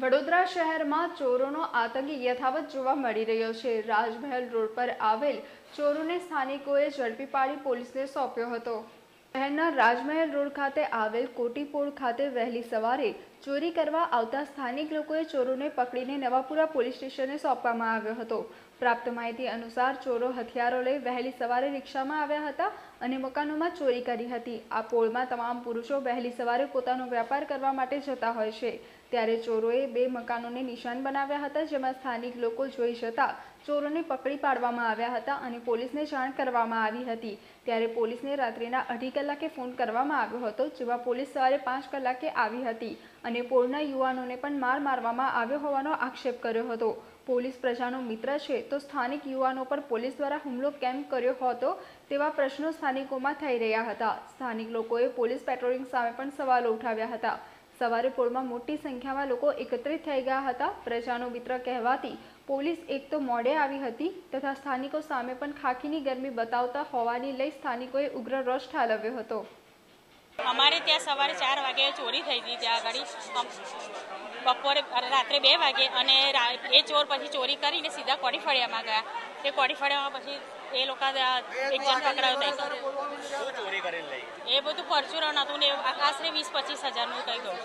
વડોદરા શહેરમાં ચોરોનો આતંક યથાવત જોવા મળી રહ્યો છે. રાજમહેલ રોડ પર આવેલ ચોરોને સ્થાનિકોએ ઝડપી પાડી પોલીસને સોંપ્યો હતો. શહેરના રાજમહેલ રોડ ખાતે આવેલ કોટીપોળ ખાતે વહેલી સવારે ચોરી કરવા આવતા સ્થાનિક લોકોએ ચોરોને પકડીને નવાપુરા પોલીસ સ્ટેશને સોંપવામાં આવ્યો હતો. પ્રાપ્ત માહિતી અનુસાર ચોરો હથિયારો લઈ વહેલી સવારે રિક્ષામાં આવ્યા હતા અને મકાનોમાં ચોરી કરી હતી. આ પોળમાં તમામ પુરુષો વહેલી સવારે પોતાનો વ્યાપાર કરવા માટે જતા હોય છે. ત્યારે ચોરોએ બે મકાનોને નિશાન બનાવ્યા હતા જેમાં સ્થાનિક લોકો જોઈ જતા ચોરોને પકડી પાડવામાં આવ્યા હતા અને પોલીસને જાણ કરવામાં આવી હતી. ત્યારે પોલીસને રાત્રિના અઢી કલાકે ફોન કરવામાં આવ્યો હતો, જેમાં પોલીસ સવારે પાંચ કલાકે આવી હતી. અને પોળના યુવાનોને પણ માર મારવામાં આવ્યો હોવાનો આક્ષેપ કર્યો હતો. પોલીસ પ્રજાનો મિત્ર છે તો સ્થાનિક યુવાનો પર પોલીસ દ્વારા હુમલો કેમ કર્યો હતો તેવા પ્રશ્નો સ્થાનિકોમાં થઈ રહ્યા હતા. સ્થાનિક લોકોએ પોલીસ પેટ્રોલિંગ સામે પણ સવાલો ઉઠાવ્યા હતા. સવારે પોળમાં મોટી સંખ્યામાં લોકો એકત્રિત થઈ ગયા હતા. પ્રજાનો મિત્ર કહેવાતી પોલીસ એક તો મોડે આવી હતી તથા સ્થાનિકો સામે પણ ખાખીની ગરમી બતાવતા હોવાની લઈ સ્થાનિકોએ ઉગ્ર રોષ ઠાલવ્યો હતો. અમારે ત્યાં સવારે ચાર વાગે ચોરી થઈ હતી ત્યાં આગળ. બપોરે રાત્રે બે વાગે અને એ ચોર પછી ચોરી કરીને સીધા કોડી ફળિયામાં ગયા. તે કોડી ફળિયામાં પછી એ લોકો એક જણ પકડાયો લઈ એ બધું પરચુરણ હતું ને આશરે વીસ પચીસ હજારનું કહી દઉં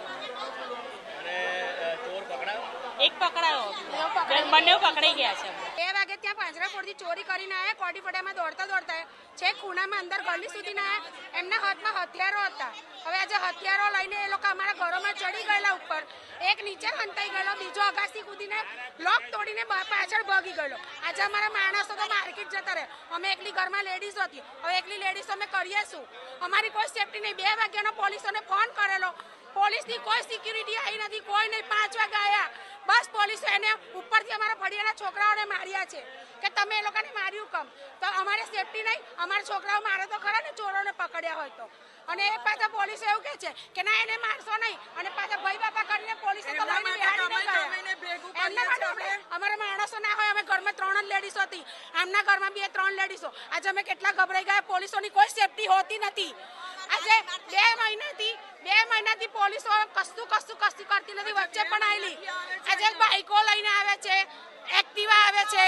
એક પકડાયો. બંને પકડાઈ ગયા છે. બે વાગે ત્યાં પાંજરાપોળથી ચોરી કરીને આવ્યા કોડીફળિયામાં દોડતા દોડતા છે ખૂણામાં અંદર ગલી સુધી ના એમના હાથમાં હથિયારો હતા. હવે આજે હથિયારો લઈને એ લોકો અમારા ઘરોમાં ચડી ગયેલા ઉપર એક નીચે હંતાઈ ગયેલો બીજો અગાસી કૂદીને લોક તોડીને પાછળ ભાગી ગયેલો. આજે અમારા માણસો તો માર્કેટ જતા રહે અમે એકલી ઘરમાં લેડીઝ હતી. હવે એકલી લેડીઝ અમે કરીએ શું? અમારી કોઈ સેફટી નહીં. બે વાગ્યાનો પોલીસોને ફોન કરેલો. પોલીસની કોઈ સિક્યુરિટી આવી નથી કોઈ નહીં. પાંચ વાગે આવ્યા બસ પોલીસે એને ઉપરથી અમારા ફળિયાના છોકરાઓને માર્યા છે કે તમે એ લોકોને માર્યું કમ? તો અમારે સેફટી નહીં. અમારા છોકરાઓ મારે તો ખરા ને ચોરોને પકડ્યા હોય તો. અને એ પાછા પોલીસે એવું કહે છે કે ના એને મારશો નહીં. અને પાછા ભાઈ બાપા કરીને પોલીસે તો. એમના માટે અમારા માણસો ના હોય અમે ઘરમાં ત્રણ જ લેડીઝો હતી. આમના ઘરમાં બે ત્રણ લેડીઝો આજે અમે કેટલા ગભરાઈ ગયા. પોલીસોની કોઈ સેફટી હોતી નથી. આજે બે મહિનાથી બે મહિનાથી પોલીસો કશું કશું કશું કરતી નથી. વચ્ચે પણ આવેલી આજે બાઈકો લઈને આવે છે એક્ટિવા આવે છે.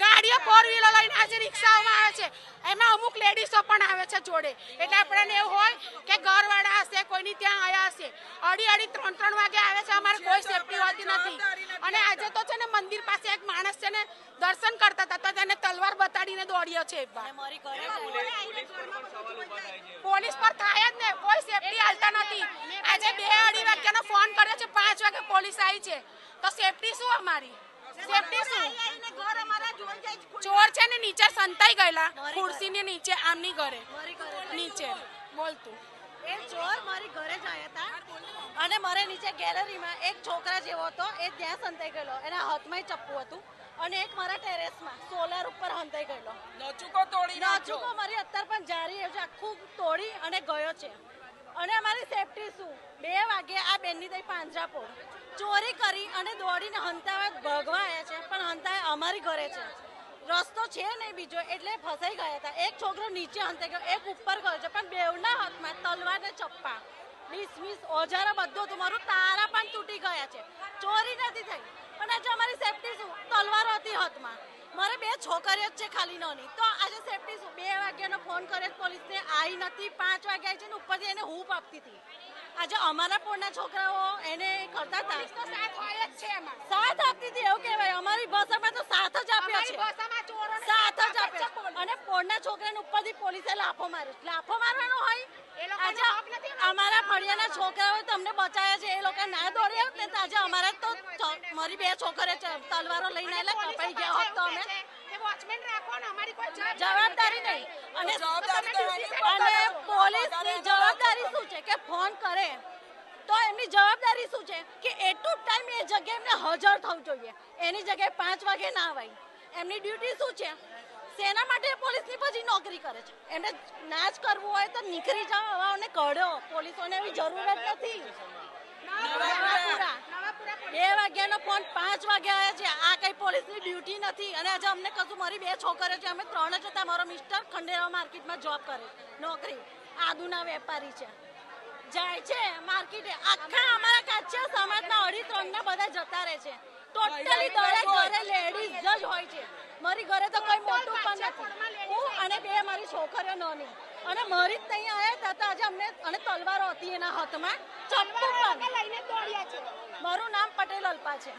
ગાડીઓ ફોર વ્હીલર લઈને આજે રિક્ષાઓમાં આવે છે એમાં અમુક લેડીઝો પણ આવે છે જોડે. એટલે આપણને એવું હોય કે ઘરવાળા હશે કોઈની ત્યાં આયા હશે. અઢી અઢી ત્રણ ત્રણ વાગે આવે છે અમારે કોઈ સેફટી હોતી નથી. અને આજે તો છે ને મંદિર પાસે એક માણસ છે ને દર્શન કરતા હતા તો તેને તલવાર બતાડીને દોડ્યો છે એક વાર. પોલીસ પર થાય જ ને કોઈ સેફટી હાલતા નથી. આજે બે અઢી વાગ્યાનો ફોન કર્યો છે પાંચ વાગે પોલીસ આવી છે. તો સેફટી શું અમારી? ચોર છે ને નીચે સંતાઈ ગયેલા. ખુરશીની નીચે આમની ઘરે. નીચે. બોલતું એ ચોર મારી ઘરે જ આવ્યા હતા. અને મારે નીચે ગેલેરીમાં એક છોકરા જેવો હતો એ ત્યાં સંતાઈ ગયેલો. એના હાથમાં ચપ્પુ હતું. અને એક મારા ટેરેસમાં સોલાર ઉપર હંતાઈ ગયેલો. નચુકો તોડી નાચુકો મારી અત્યાર પણ જારી આખું તોડી અને ગયો છે. અને અમારી સેફટી શું? બે વાગે આ બેનની તઈ પાંજરાપોળ ચોરી કરી અને દોડીને હંતાવા ભગવા આવ્યા છે, પણ હંતાવા અમારી ઘરે છે. રસ્તો છે નહીં બીજો, એટલે ફસાઈ ગયા હતા. એક છોકરો નીચે હંતાઈ ગયો, એક ઉપર ગયો છે, પણ બેવના હાથમાં તલવાર ને ચપ્પા. ડિસમિસ ઓજારો બધું તમારું તારા પણ તૂટી ગયા છે. ચોરી નથી થઈ. પણ આજે અમારી સેફટી હાથમાં મારે બે છોકરીઓ જ છે ખાલી નોની. તો આજે સેફટી બે વાગ્યાનો ફોન કર્યો પોલીસને. આવી નથી, પાંચ વાગ્યા છે ને ઉપરથી એને હૂપ આપતી હતી. આજે અમારા પોળના છોકરાઓ એને કરતા હતા. સાથ હોય જ છે એમાં. સાથ આપતી હતી એવું કહેવાય. અમારી ભાષામાં તો સાથ જ આપ્યો છે. સાથ જ આપ્યો અને પોળના છોકરાને ઉપરથી પોલીસે લાફો માર્યો લાફો મારવાનો હોય? આજે. અમારા ફળિયાના છોકરાઓ તમને બચાવ્યા છે. એ લોકો ના દોડ્યા ને તો આજે અમારા તો મારી બે છોકરે તલવારો લઈને કપાઈ ગયા હોત તો અમે. વોચમેન રાખો ને અમારી કોઈ જવાબદારી નહીં અને જવાબદારી તો એની પર અને પોલીસની જવાબદારી શું છે કે ફોન કરે તો એમની જવાબદારી શું છે કે એટલું ટાઈમ એ જગ્યાએ એમને હાજર થવું જોઈએ એની જગ્યાએ પાંચ વાગે ના આવે એમની ડ્યુટી શું છે સેના માટે પોલીસની પછી નોકરી કરે છે એમને ના જ કરવું હોય તો નીકળી જાઓ હવાઓને કઢો પોલીસોને એવી જરૂરત નથી. બે વાગ્યાનો ફોન પાંચ વાગે આવ્યા છે. આ કઈ પોલીસની ડ્યુટી નથી. અને આજે અમને કશું મારી બે છોકરીઓ છે. અમે ત્રણ જ હતા. મારો મિસ્ટર ખંડેરાવ માર્કેટમાં જોબ કરે. નોકરી. આદુના વેપારી છે. જાય છે માર્કેટે આખા અમારા કાચિયા સમાજના અઢી ત્રણ ના બધા જતા રહે છે. ટોટલી દરેક ઘરે લેડીઝ જ હોય છે. મારી ઘરે તો કોઈ મોટું પણ નથી. હું અને બે મારી છોકરીઓ નાની. અને મારી જ ત્યાં આવ્યા હતા તો આજે અમને અને તલવારો હતી એના હાથમાં. ચપ્પુ પણ મારું નામ પટેલ અલ્પા છે.